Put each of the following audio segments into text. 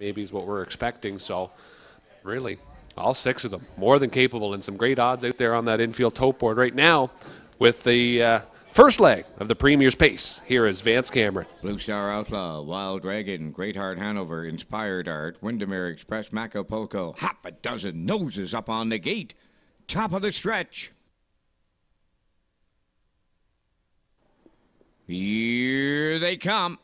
maybe is what we're expecting. So, really, all six of them more than capable, and some great odds out there on that infield tote board right now with the. Uh, First leg of the Premier's Pace. Here is Vance Cameron. Blue Star Outlaw, Wild Dragon, Great Heart Hanover, Inspired Art, Windermere Express, Macapulco. Half a dozen noses up on the gate. Top of the stretch. Here they come.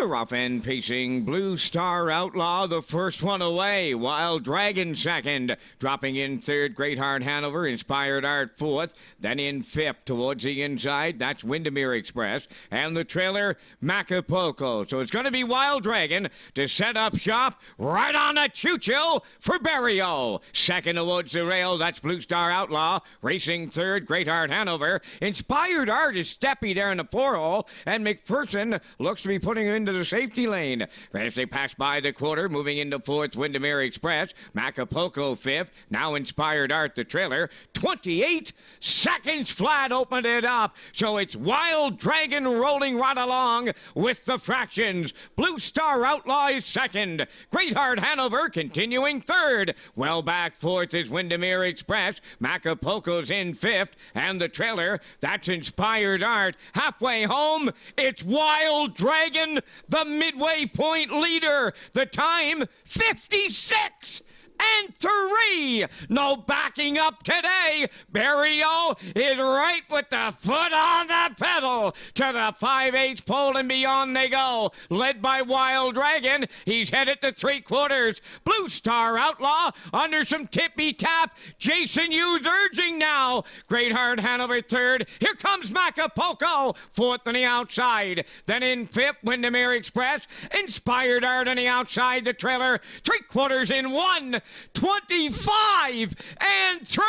The rough end pacing Blue Star Outlaw, the first one away. Wild Dragon second. Dropping in third, Great Heart Hanover. Inspired Art fourth. Then in fifth towards the inside, that's Windermere Express. And the trailer, Macapulco. So it's going to be Wild Dragon to set up shop right on a choo-choo for Barrieau. Second towards the rail, that's Blue Star Outlaw. Racing third, Great Heart Hanover. Inspired Art is steppy there in the four hole. And McPherson looks to be putting into into the safety lane. As they pass by the quarter, moving into fourth, Windermere Express. Macapulco fifth. Now Inspired Art, the trailer. 28 seconds flat opened it up. So it's Wild Dragon rolling right along with the fractions. Blue Star Outlaw is second. Great Heart Hanover continuing third. Well back fourth is Windermere Express. Macapulco's in fifth. And the trailer, that's Inspired Art. Halfway home, it's Wild Dragon the midway point leader. The time 56 and three. No backing up today. Barrieau is right with the foot on the pedal to the 5 8 pole and beyond they go. Led by Wild Dragon. He's headed to three quarters. Blue Star Outlaw under some tippy tap. Jason Hughes urging now. Great Heart Hanover third. Here comes Macapulco. Fourth on the outside. Then in fifth, Windermere Express. Inspired Art on the outside. The trailer. Three quarters in one. 25 and 3.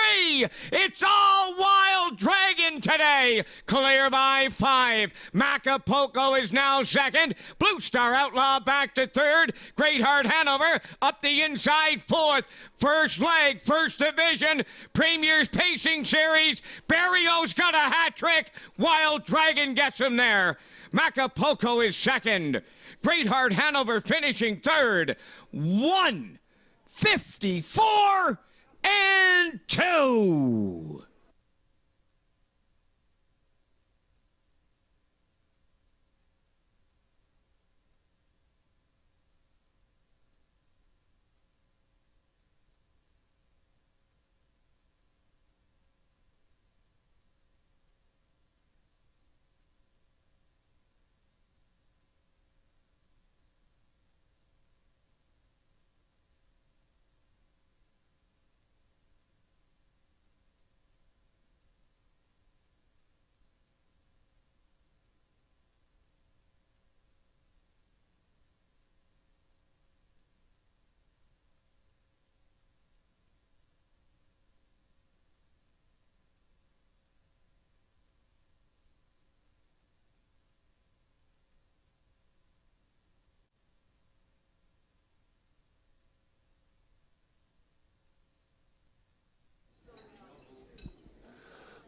It's all Wild Dragon today. Clear by 5. Macapulco is now second. Blue Star Outlaw back to third. Great Heart Hanover up the inside fourth. First leg, first division, Premier's Pacing Series. Barrieau's got a hat trick. Wild Dragon gets him there. Macapulco is second. Great Heart Hanover finishing third. One. 54 and 2.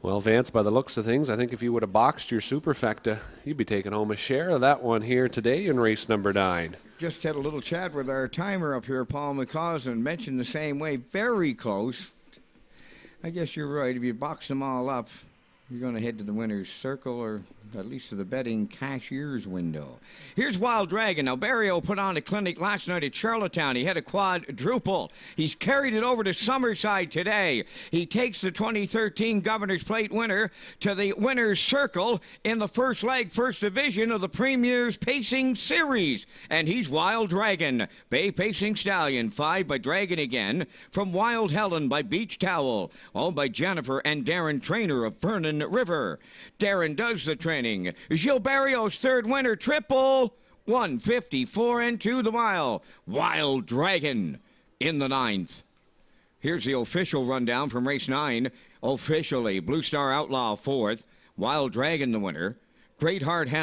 Well, Vance, by the looks of things, I think if you would have boxed your superfecta, you'd be taking home a share of that one here today in race number nine. Just had a little chat with our timer up here, Paul McCausland, mentioned the same way, very close. I guess you're right. If you box them all up, you're going to head to the winner's circle or at least to the betting cashier's window. Here's Wild Dragon. Now, Barrieau put on a clinic last night at Charlottetown. He had a quadruple. He's carried it over to Summerside today. He takes the 2013 Governor's Plate winner to the winner's circle in the first leg, first division of the Premier's Pacing Series. And he's Wild Dragon. Bay Pacing Stallion, five by Dragon again. From Wild Helen by Beach Towel. Owned by Jennifer and Darren Trainer of Vernon River. Darren does the training. Gil Barrieau's third winner, triple. 154 and 2 the mile. Wild Dragon in the ninth. Here's the official rundown from race 9. Officially, Blue Star Outlaw fourth. Wild Dragon the winner. Great Heart Hanover.